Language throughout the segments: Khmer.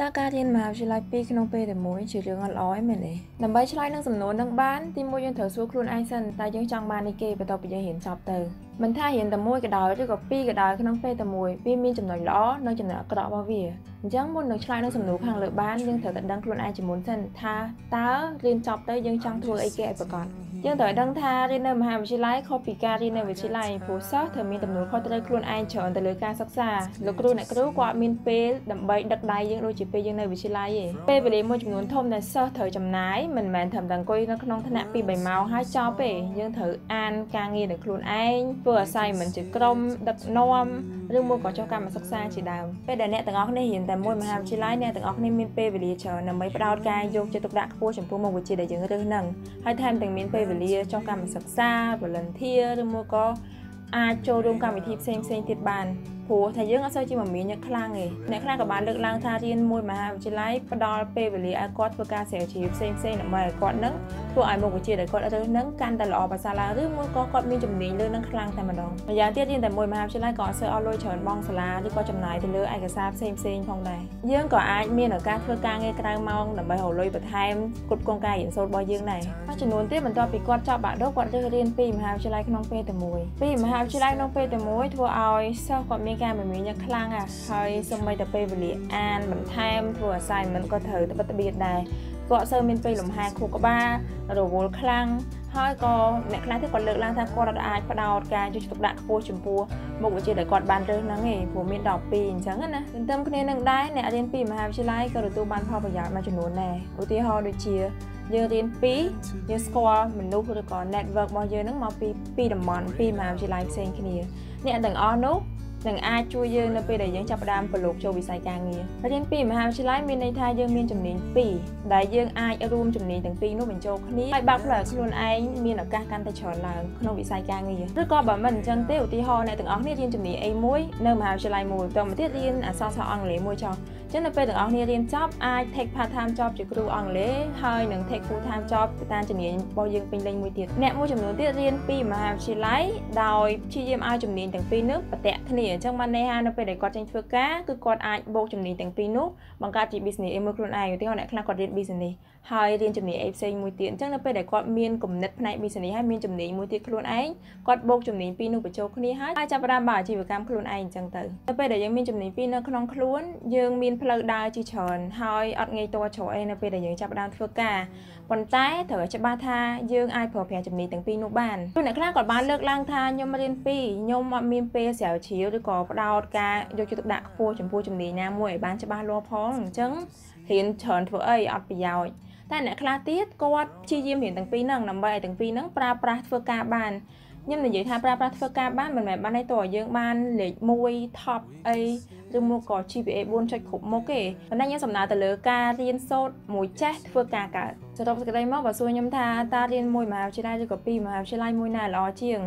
តើការរៀនមហាវិទ្យាល័យពីរក្នុងពេលតែមួយជារឿងអត់ល្អឯមែនទេដើម្បីឆ្លើយនឹងសំណួរនឹងបានទីមួយយើងត្រូវសួរខ្លួនឯងសិនតើយើងចង់បានអីគេបន្ទាប់ពីយើងរៀនចប់ទៅមិនថារៀនតែមួយក៏ដោយឬក៏ពីរក៏ដោយក្នុងពេលតែមួយវាមានចំណុចល្អនិងចំណុចអាក្រក់របស់វាអញ្ចឹងមុននឹងឆ្លើយនឹងសំណួរខាងលើបានយើងត្រូវតែដឹងខ្លួនឯងជាមុនសិនថាតើរៀនចប់ទៅយើងចង់ធ្វើអីគេឲ្យប្រកបយើងត្រូវដឹងថារៀននៅមហាវិទ្យាល័យខុសពីការរៀននៅវិទ្យាល័យព្រោះសិស្សត្រូវមានទំនួលខុសត្រូវខ្លួនឯងច្រើនទៅលើការសិក្សាលោកគ្រូអ្នកគ្រូគាត់មានពេលដើម្បីដឹកដៃយើងដូចជាពេលយើងនៅវិទ្យាល័យទេពេលវេលាមួយចំនួនធំដែលសិស្សត្រូវចំណាយមិនមែនត្រឹមតែអង្គុយនៅក្នុងថ្នាក់2 3ម៉ោងហើយចប់ទេយើងត្រូវអានការងារដោយខ្លួនឯងធ្វើ assignment ជាក្រុមដឹកនាំឬមួយក៏ចុះកម្មសិក្សាជាដើមពេលដែលអ្នកទាំងអស់គ្នារៀនតែមួយមហាវិទ្យាល័យអ្នកទាំងអស់គ្នាមានពេលវេលាច្រើនដើម្បីផ្ដោតការយកចិត្តទុកដាក់ខ្ពស់ចំពោះមុខវិជ្ជាដែលយើងរើសនឹងហើយថែមទាំងមានពេលវេលាចុះកម្មសិក្សា volunteer ឬមួយក៏អាចចូលរួមកម្មវិធីផ្សេងផ្សេងទៀតបាន ព្រោះថាយើងអត់សូវជាមមាញឹកខ្លាំងទេអ្នកខ្លះក៏បានលើកឡើងថារៀនមួយមហាវិទ្យាល័យផ្ដល់ពេលវេលាឲ្យគាត់ធ្វើការស្រាវជ្រាវផ្សេងផ្សេងដើម្បីឲ្យគាត់នឹងធ្វើឲ្យមុខវិជ្ជាដែលគាត់រើសនឹងកាន់តែល្អប្រសើរឡើងឬមួយក៏គាត់មានជំនាញលើនឹងខ្លាំងតែម្ដងម្យ៉ាងទៀតរៀនតែមួយមហាវិទ្យាល័យក៏អត់សូវអស់លុយច្រើនបងសាលាឬក៏ចំណាយទៅលើឯកសារផ្សេងផ្សេងផងដែរយើងក៏អាចមានឱកាសធ្វើការងារក្រៅម៉ោងដើម្បីរកលុយបន្ថែមគ្រប់គ្រងការរៀនសូត្ររបស់យើងដែរហើយចំនួនទៀតបន្ទាប់ពីគាត់ចប់បាក់ឌុបគាត់រើសរៀនពីមហាវិទ្យាល័យក្នុងពេលតែមួយពីមហាវិទ្យាល័យក្នុងពេលតែមួយធ្វើឲ្យសិស្សគាត់មានការមមាញឹកខ្លាំងអាហើយសូម្បីតែពេលវេលាអានបន្ថែមធ្វើ assignment ក៏ត្រូវត្បិតត្បៀតដែរគាត់សើមានពេលលំហែខួរក្បាលរវល់ខ្លាំងហើយក៏អ្នកខ្លះទៀតគាត់លើកឡើងថាគាត់អាចផ្ដោតការយកចិត្តទុកដាក់ខ្ពស់ចំពោះមុខវិជ្ជាដែលគាត់បានរើសហ្នឹងឯងព្រោះមាន12អញ្ចឹងណាទន្ទឹមគ្នានឹងដែរអ្នករៀនពីមហាវិទ្យាល័យក៏ទទួលបានផលប្រយោជន៍មួយចំនួនដែរឧទាហរណ៍ដូចជាយើងរៀនពីយើងស្គាល់មនុស្សឬក៏ network របស់យើងហ្នឹងមកពីពីតំបន់ពីមហាវិទ្យាល័យផ្សេងគ្នាអ្នកទាំងអស់នោះ នឹងអាចជួយយើងនៅពេលដែលយើងចាប់ផ្ដើមប្រឡូកចូលវិស័យការងាររៀនពីមហាវិទ្យាល័យមានន័យថាយើងមានជំនាញ2ដែលយើងអាចរួមជំនាញទាំងពីរនោះបញ្ចូលគ្នាហើយបើកផ្លូវឲ្យខ្លួនឯងមានឱកាសកាន់តែច្រើនឡើងក្នុងវិស័យការងារឬក៏បើមិនអញ្ចឹងទេឧទាហរណ៍អ្នកទាំងអស់គ្នារៀនជំនាញ A1 នៅមហាវិទ្យាល័យមួយបន្តមកទៀតរៀនអក្សរសាស្ត្រអង់គ្លេសមួយចោល ចឹងនៅពេលទាំងអស់គ្នារៀនចប់អាច take part time job ជាគ្រូអង់គ្លេសហើយនឹង take full time job ទៅតាមជំនាញរបស់យើងពេញលេញមួយទៀតអ្នកមួយចំនួនទៀតរៀនពីមហាវិទ្យាល័យដោយព្យាយាមឲ្យជំនាញទាំងពីរនោះប្រតិគ្នាអញ្ចឹងបានន័យថានៅពេលដែលគាត់ចេញធ្វើការគឺគាត់អាចបូកជំនាញទាំងពីរនោះបង្កើតជា business មួយខ្លួនឯងឧទាហរណ៍អ្នកខ្លះគាត់រៀន business ហើយរៀនជំនាញអីផ្សេងមួយទៀតអញ្ចឹងនៅពេលដែលគាត់មានគំនិតផ្នែក business ហើយមានជំនាញមួយទៀតខ្លួនឯងគាត់បូកជំនាញពីរនោះបញ្ចូលគ្នាហើយអាចចាប់ផ្ដើមបើអាជីវកម្មខ្លួនឯងអញ្ចឹងទៅនៅពេលដែលយើងមានជំនាញពីរនៅក្នុងខ្លួនយើងមានផ្លូវដើរជាច្រើនហើយអត់ងាយតច្រកអីនៅពេលដែលយើងចាប់ផ្ដើមធ្វើការប៉ុន្តែត្រូវឲ្យច្បាស់ថាយើងអាចប្រើប្រាស់ជំនាញទាំងពីរនោះបានព្រោះអ្នកខ្លះគាត់បានលើកឡើងថាខ្ញុំរៀនពីរខ្ញុំអត់មានពេលស្រាវជ្រាវឬក៏ផ្ដោតការយកចិត្តទុកដាក់ខ្ពស់ចំពោះជំនាញណាមួយឲ្យបានច្បាស់លាស់ផងអញ្ចឹងរៀនច្រើនធ្វើអីអត់ប្រយោជន៍តែអ្នកខ្លះទៀតគាត់ព្យាយាមរៀនទាំងពីរហ្នឹងដើម្បីឲ្យទាំងពីរហ្នឹងប្រើប្រាស់ធ្វើការបាន ខ្ញុំនិយាយថាប្រើប្រាស់ធ្វើការបានមិនមែនបានន័យតើយើងបានលេខ1 top អីឬមកក៏ GPA 4ចុចគ្រប់មុខទេប៉ុន្តែខ្ញុំសំដៅទៅលើការរៀនសូត្រមួយចេះធ្វើការកើតសរុបសេចក្តីមកបើសួរខ្ញុំថាតើរៀនមួយមហាវិទ្យាល័យឬក៏ពីរមហាវិទ្យាល័យមួយណាល្អជាង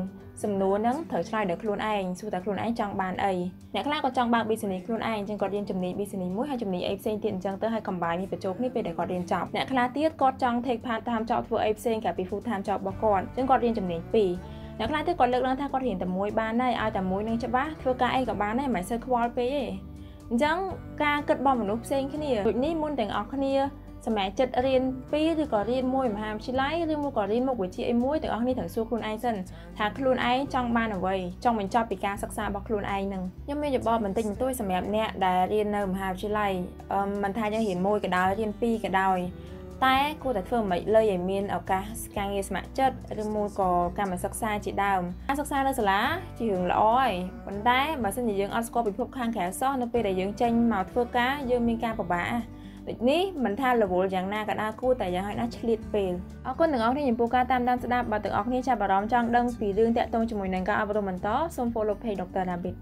សំណួរហ្នឹងត្រូវឆ្លើយដោយខ្លួនឯងសួរតែខ្លួនឯងចង់បានអីអ្នកខ្លះក៏ចង់បើក business ខ្លួនឯងអញ្ចឹងគាត់រៀនជំនាញ business មួយហើយជំនាញអីផ្សេងទៀតអញ្ចឹងទៅហើយ combine នេះបញ្ចូលគ្នាពេលដែលគាត់រៀនចប់អ្នកខ្លះទៀតគាត់ចង់ take part time job ធ្វើអីផ្សេងកាពី full time job របស់គាត់អញ្ចឹងគាត់រៀនជំនាញពីរ អ្នកខ្លះទៀតគាត់លើកឡើងថាគាត់រៀនតែមួយបានហើយឲ្យតែមួយនឹងច្បាស់ធ្វើការអីក៏បានដែរមិនសូវខ្វល់ពេកទេអញ្ចឹងការគិតរបស់មនុស្សផ្សេងគ្នាដូចនេះមុនទាំងអស់គ្នាសម្រាប់ចិត្តរៀន2ឬក៏រៀនមួយមហាវិទ្យាល័យឬមួយក៏រៀនមុខវិជ្ជាអីមួយទាំងអស់គ្នាត្រូវសួរខ្លួនឯងសិនថាខ្លួនឯងចង់បានអ្វីចង់បញ្ចប់ពីការសិក្សារបស់ខ្លួនឯងនឹងខ្ញុំមានយោបល់បន្តិចបន្តួចសម្រាប់អ្នកដែលរៀននៅមហាវិទ្យាល័យអឺមិនថាយើងរៀនមួយក៏ដោយរៀន2ក៏ដោយ តែគួរតែធ្វើមិនលើឲ្យមានឱកាសការងារស្ម័គ្រចិត្តឬមួយក៏កម្មសិក្សាជាដើមការសិក្សានៅសាលាជារឿងល្អហើយប៉ុន្តែបើសិនជាយើងអត់ស្គាល់ពិភពខាងក្រៅសោះនៅពេលដែលយើងចេញមកធ្វើការយើងមានការពិបាកដូចនេះមិនថារវល់យ៉ាងណាក៏ដោយគួរតែយ៉ាងហោចណាស់ឆ្លៀតពេលអរគុណទាំងអស់គ្នាចំពោះការតាមដានស្ដាប់បើទាំងអស់គ្នាចាប់អារម្មណ៍ចង់ដឹងពីរឿងតាក់ទងជាមួយនឹងការអប់រំបន្តសូម follow page Dr. Rabbit